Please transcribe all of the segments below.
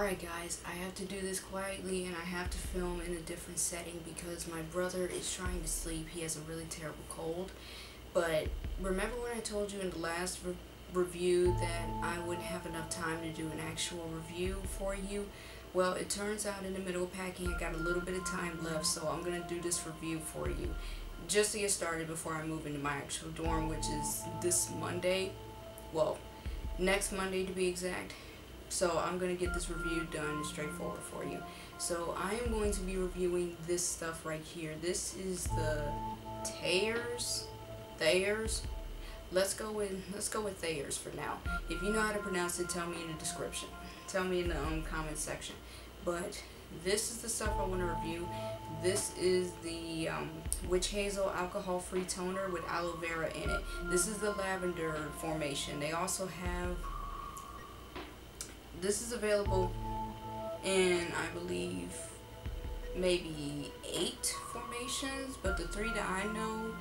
Alright guys, I have to do this quietly and I have to film in a different setting because my brother is trying to sleep. He has a really terrible cold. But remember when I told you in the last re review that I wouldn't have enough time to do an actual review for you? Well, it turns out in the middle of packing I got a little bit of time left so I'm going to do this review for you. Just to get started before I move into my actual dorm which is this Monday. Well, next Monday to be exact. So I'm going to get this review done straightforward for you. So I am going to be reviewing this stuff right here. This is the Thayers. Thayers. Let's go with let's go with Thayers for now. If you know how to pronounce it, tell me in the description. Tell me in the um, comment section. But this is the stuff I want to review. This is the um, Witch Hazel Alcohol Free Toner with aloe vera in it. This is the lavender formation. They also have this is available in, I believe, maybe eight formations, but the three that I know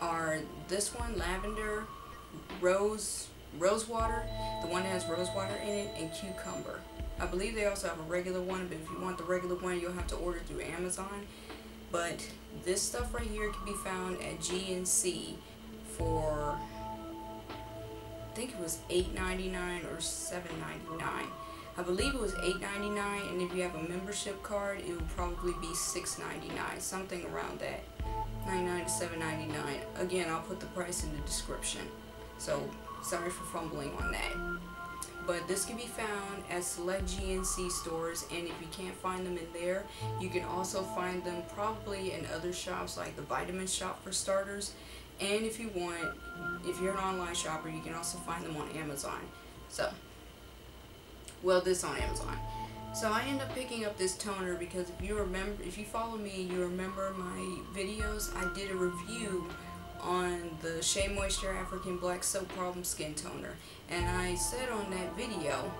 are this one, lavender, rose, rose water, the one that has rose water in it, and cucumber. I believe they also have a regular one, but if you want the regular one, you'll have to order through Amazon. But this stuff right here can be found at GNC for think it was $8.99 or $7.99. I believe it was $8.99 and if you have a membership card it would probably be $6.99, something around that. 99 to $7.99. Again, I'll put the price in the description. So, sorry for fumbling on that. But this can be found at select GNC stores and if you can't find them in there, you can also find them probably in other shops like the Vitamin Shoppe for starters and if you want, if you're an online shopper, you can also find them on Amazon. So, well, this on Amazon. So I end up picking up this toner because if you remember, if you follow me, you remember my videos. I did a review on the Shea Moisture African Black Soap Problem Skin Toner. And I said on that video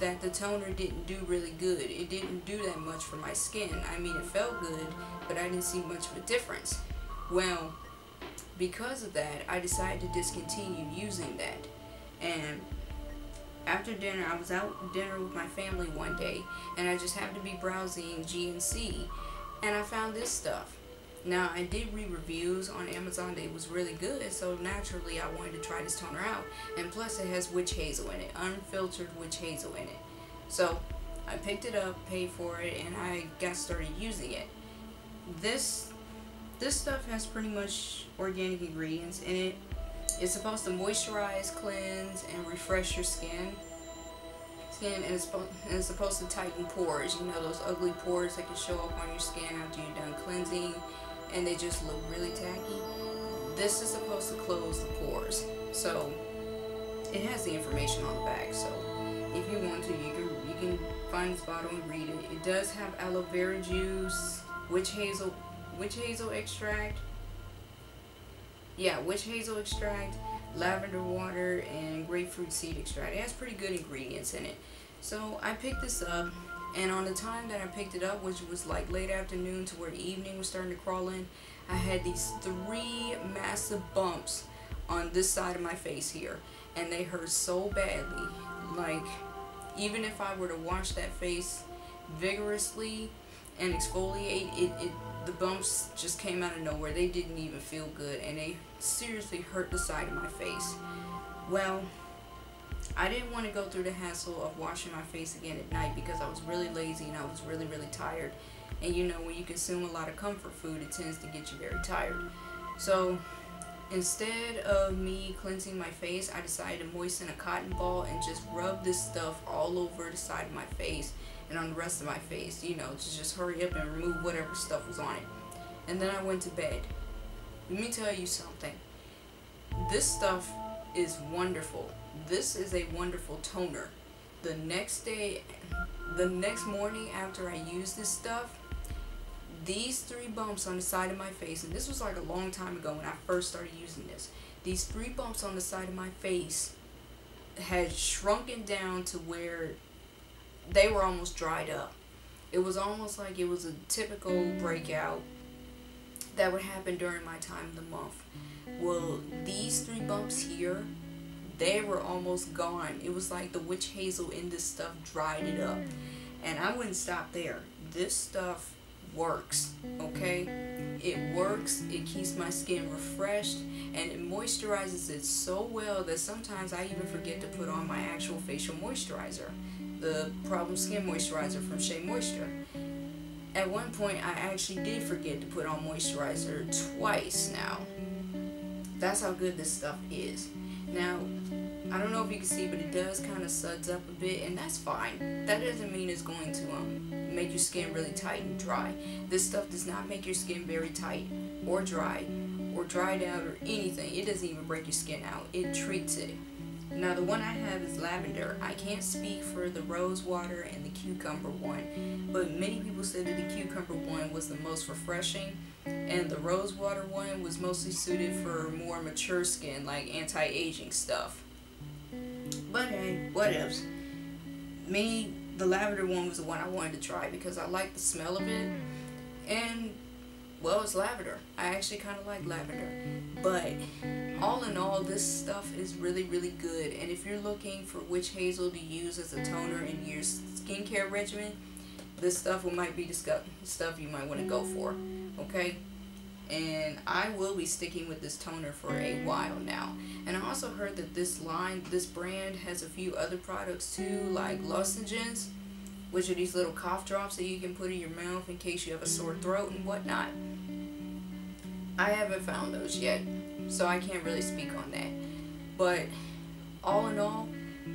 that the toner didn't do really good. It didn't do that much for my skin. I mean, it felt good, but I didn't see much of a difference. Well, because of that, I decided to discontinue using that. And after dinner, I was out dinner with my family one day, and I just happened to be browsing GNC, and I found this stuff. Now, I did read reviews on Amazon that it was really good, so naturally I wanted to try this toner out. And plus, it has witch hazel in it, unfiltered witch hazel in it. So, I picked it up, paid for it, and I got started using it. This this stuff has pretty much organic ingredients in it. It's supposed to moisturize, cleanse, and refresh your skin. Skin and it's, and it's supposed to tighten pores. You know those ugly pores that can show up on your skin after you're done cleansing and they just look really tacky. This is supposed to close the pores. So it has the information on the back. So if you want to, you can you can find this bottle and read it. It does have aloe vera juice, witch hazel witch hazel extract. Yeah, witch hazel extract, lavender water, and grapefruit seed extract. It has pretty good ingredients in it. So I picked this up, and on the time that I picked it up, which was like late afternoon to where evening was starting to crawl in, I had these three massive bumps on this side of my face here. And they hurt so badly. Like, even if I were to wash that face vigorously and exfoliate, it, it the bumps just came out of nowhere. They didn't even feel good and they seriously hurt the side of my face. Well, I didn't want to go through the hassle of washing my face again at night because I was really lazy and I was really, really tired. And you know, when you consume a lot of comfort food, it tends to get you very tired. So, instead of me cleansing my face, I decided to moisten a cotton ball and just rub this stuff all over the side of my face and on the rest of my face, you know, to just hurry up and remove whatever stuff was on it. And then I went to bed. Let me tell you something. This stuff is wonderful. This is a wonderful toner. The next day, the next morning after I used this stuff, these three bumps on the side of my face, and this was like a long time ago when I first started using this, these three bumps on the side of my face had shrunken down to where they were almost dried up. It was almost like it was a typical breakout that would happen during my time of the month. Well, these three bumps here, they were almost gone. It was like the witch hazel in this stuff dried it up. And I wouldn't stop there. This stuff works, okay? It works, it keeps my skin refreshed, and it moisturizes it so well that sometimes I even forget to put on my actual facial moisturizer, the Problem Skin Moisturizer from Shea Moisture. At one point, I actually did forget to put on moisturizer twice now. That's how good this stuff is. Now, I don't know if you can see, but it does kind of suds up a bit, and that's fine. That doesn't mean it's going to um, make your skin really tight and dry. This stuff does not make your skin very tight or dry or dried out or anything. It doesn't even break your skin out. It treats it. Now the one I have is lavender. I can't speak for the rose water and the cucumber one, but many people said that the cucumber one was the most refreshing and the rose water one was mostly suited for more mature skin like anti-aging stuff. But hey, what else? Me, the lavender one was the one I wanted to try because I like the smell of it. And, well, it's lavender. I actually kind of like lavender. But, all in all, this stuff is really, really good. And if you're looking for witch hazel to use as a toner in your skincare regimen, this stuff might be the stuff you might want to go for. Okay? and I will be sticking with this toner for a while now. And I also heard that this line, this brand has a few other products too, like lozenges, which are these little cough drops that you can put in your mouth in case you have a sore throat and whatnot. I haven't found those yet, so I can't really speak on that. But all in all,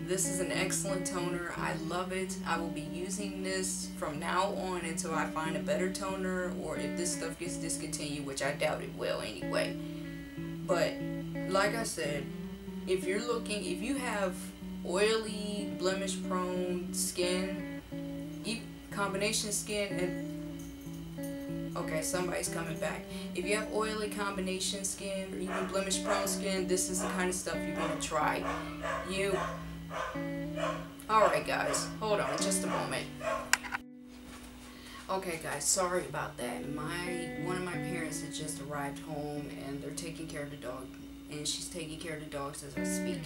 this is an excellent toner. I love it. I will be using this from now on until I find a better toner or if this stuff gets discontinued, which I doubt it will anyway. But like I said, if you're looking, if you have oily, blemish prone skin, combination skin, and okay, somebody's coming back. If you have oily combination skin even blemish prone skin, this is the kind of stuff you want to try. You Alright guys, hold on just a moment. Okay guys, sorry about that. My One of my parents has just arrived home and they're taking care of the dog. And she's taking care of the dogs as I speak.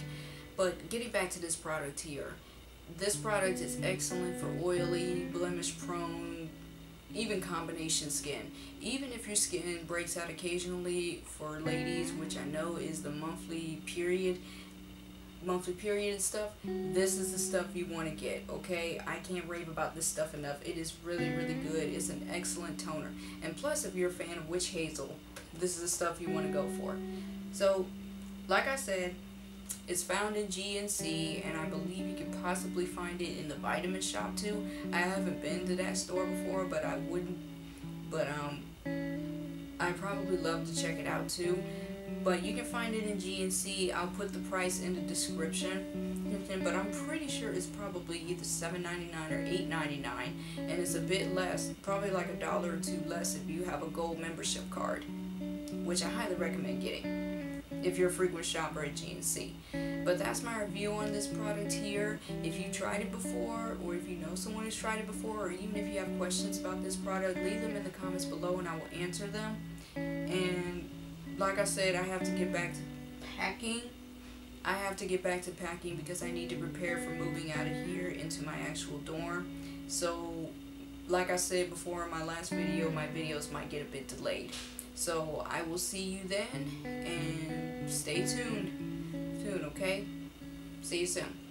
But getting back to this product here. This product is excellent for oily, blemish prone, even combination skin. Even if your skin breaks out occasionally for ladies, which I know is the monthly period, monthly period and stuff, this is the stuff you want to get, okay? I can't rave about this stuff enough. It is really, really good. It's an excellent toner. And plus, if you're a fan of Witch Hazel, this is the stuff you want to go for. So, like I said, it's found in GNC, and I believe you can possibly find it in the Vitamin Shoppe too. I haven't been to that store before, but I wouldn't, but um, I probably love to check it out too but you can find it in GNC. I'll put the price in the description, but I'm pretty sure it's probably either $7.99 or $8.99, and it's a bit less, probably like a dollar or two less if you have a gold membership card, which I highly recommend getting if you're a frequent shopper at GNC. But that's my review on this product here. If you've tried it before, or if you know someone who's tried it before, or even if you have questions about this product, leave them in the comments below and I will answer them. And like I said, I have to get back to packing. I have to get back to packing because I need to prepare for moving out of here into my actual dorm. So, like I said before in my last video, my videos might get a bit delayed. So, I will see you then, and stay tuned. Tune, okay? See you soon.